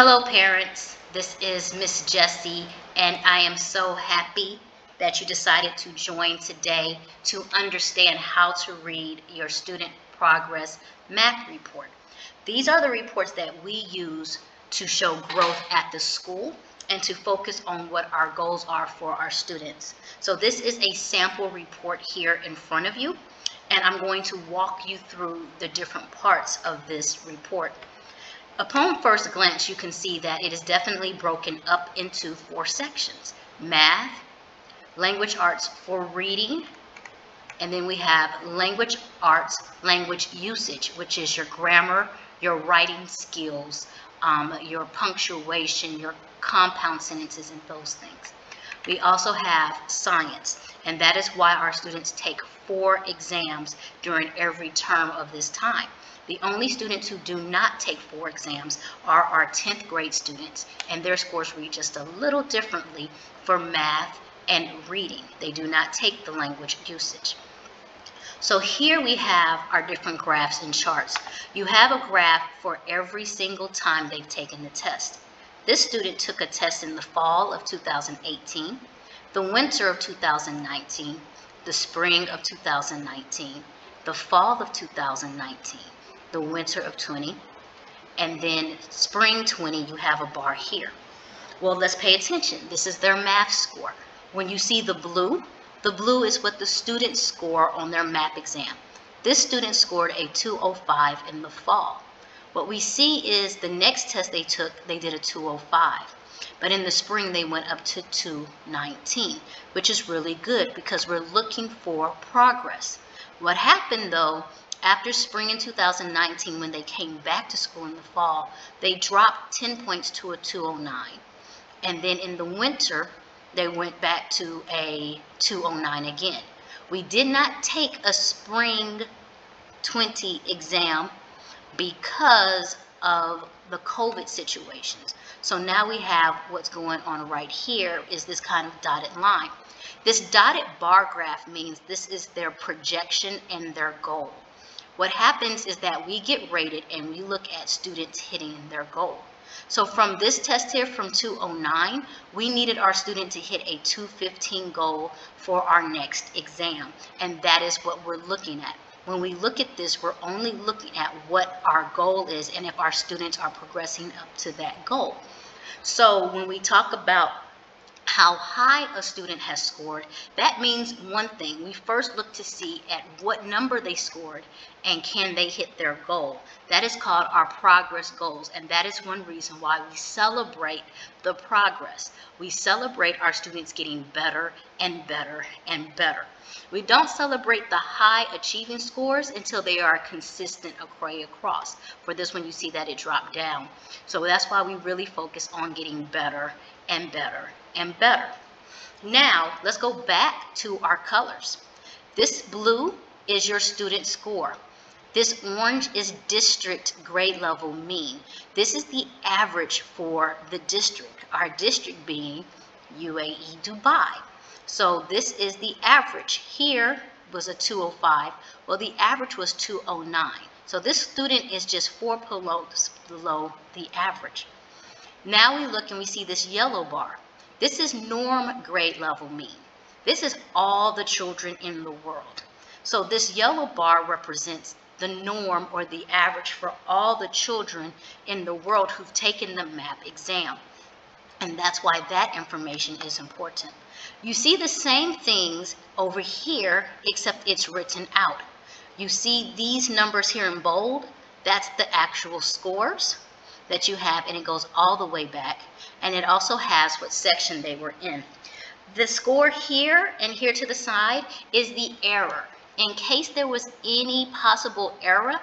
Hello parents, this is Miss Jessie and I am so happy that you decided to join today to understand how to read your student progress MAP report. These are the reports that we use to show growth at the school and to focus on what our goals are for our students. So this is a sample report here in front of you and I'm going to walk you through the different parts of this report. Upon first glance, you can see that it is definitely broken up into four sections. Math, language arts for reading, and then we have language arts, language usage, which is your grammar, your writing skills, um, your punctuation, your compound sentences, and those things. We also have science, and that is why our students take four exams during every term of this time. The only students who do not take four exams are our 10th grade students, and their scores read just a little differently for math and reading. They do not take the language usage. So here we have our different graphs and charts. You have a graph for every single time they've taken the test. This student took a test in the fall of 2018, the winter of 2019, the spring of 2019, the fall of 2019, the winter of 20, and then spring 20, you have a bar here. Well, let's pay attention. This is their math score. When you see the blue, the blue is what the students score on their math exam. This student scored a 205 in the fall. What we see is the next test they took, they did a 205. But in the spring, they went up to 219, which is really good because we're looking for progress. What happened though after spring in 2019, when they came back to school in the fall, they dropped 10 points to a 209. And then in the winter, they went back to a 209 again. We did not take a spring 20 exam because of the COVID situations. So now we have what's going on right here is this kind of dotted line. This dotted bar graph means this is their projection and their goal. What happens is that we get rated and we look at students hitting their goal. So from this test here from 209, we needed our student to hit a 215 goal for our next exam. And that is what we're looking at. When we look at this, we're only looking at what our goal is and if our students are progressing up to that goal. So when we talk about how high a student has scored, that means one thing. We first look to see at what number they scored and can they hit their goal. That is called our progress goals, and that is one reason why we celebrate the progress. We celebrate our students getting better and better and better. We don't celebrate the high achieving scores until they are consistent across. For this one, you see that it dropped down. So that's why we really focus on getting better and better and better. Now, let's go back to our colors. This blue is your student score. This orange is district grade level mean. This is the average for the district, our district being UAE Dubai. So this is the average. Here was a 205. Well, the average was 209. So this student is just four below, below the average. Now we look and we see this yellow bar. This is norm grade level mean. This is all the children in the world. So this yellow bar represents the norm or the average for all the children in the world who've taken the MAP exam. And that's why that information is important. You see the same things over here, except it's written out. You see these numbers here in bold, that's the actual scores that you have and it goes all the way back and it also has what section they were in. The score here and here to the side is the error. In case there was any possible error,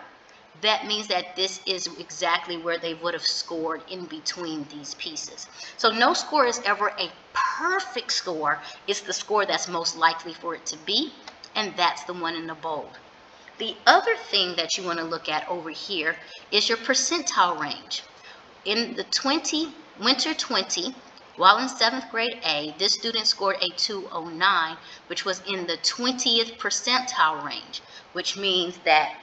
that means that this is exactly where they would have scored in between these pieces. So no score is ever a perfect score. It's the score that's most likely for it to be, and that's the one in the bold. The other thing that you want to look at over here is your percentile range in the 20, winter 20, while in 7th grade A, this student scored a 209, which was in the 20th percentile range, which means that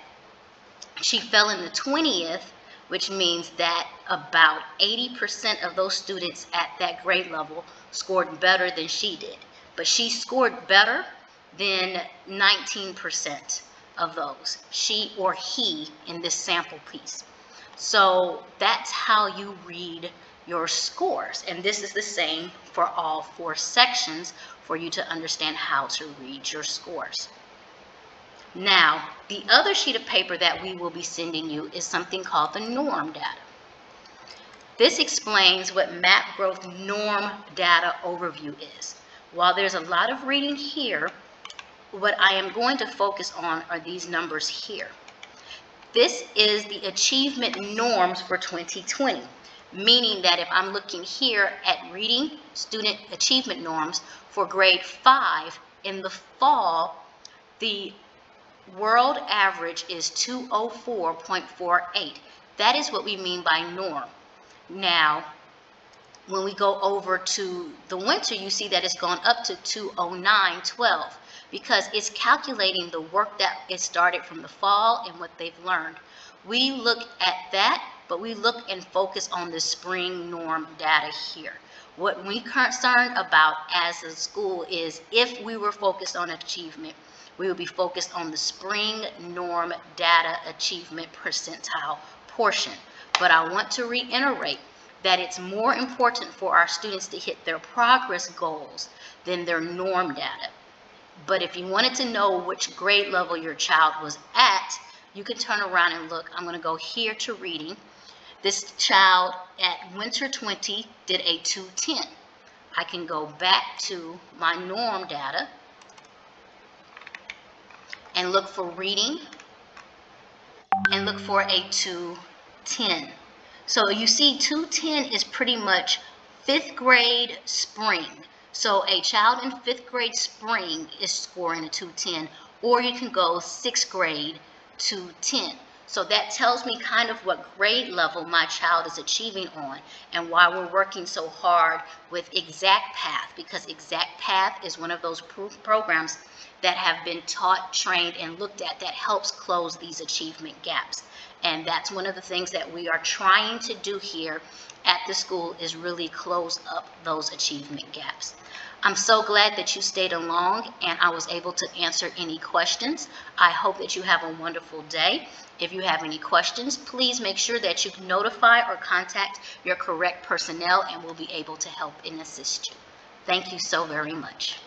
she fell in the 20th which means that about 80% of those students at that grade level scored better than she did. But she scored better than 19% of those, she or he in this sample piece. So that's how you read your scores. And this is the same for all four sections for you to understand how to read your scores. Now, the other sheet of paper that we will be sending you is something called the norm data. This explains what map growth norm data overview is. While there's a lot of reading here, what I am going to focus on are these numbers here. This is the achievement norms for 2020 meaning that if I'm looking here at reading student achievement norms for grade 5 in the fall, the world average is 204.48. That is what we mean by norm. Now, when we go over to the winter, you see that it's gone up to 209.12 because it's calculating the work that it started from the fall and what they've learned. We look at that but we look and focus on the spring norm data here. What we're concerned about as a school is if we were focused on achievement, we would be focused on the spring norm data achievement percentile portion. But I want to reiterate that it's more important for our students to hit their progress goals than their norm data. But if you wanted to know which grade level your child was at, you can turn around and look. I'm going to go here to reading. This child at winter 20 did a 210. I can go back to my norm data and look for reading and look for a 210. So you see 210 is pretty much fifth grade spring. So a child in fifth grade spring is scoring a 210 or you can go sixth grade to 10. So that tells me kind of what grade level my child is achieving on and why we're working so hard with Exact Path because Exact Path is one of those programs that have been taught, trained, and looked at that helps close these achievement gaps. And that's one of the things that we are trying to do here at the school is really close up those achievement gaps. I'm so glad that you stayed along and I was able to answer any questions. I hope that you have a wonderful day. If you have any questions, please make sure that you notify or contact your correct personnel and we'll be able to help and assist you. Thank you so very much.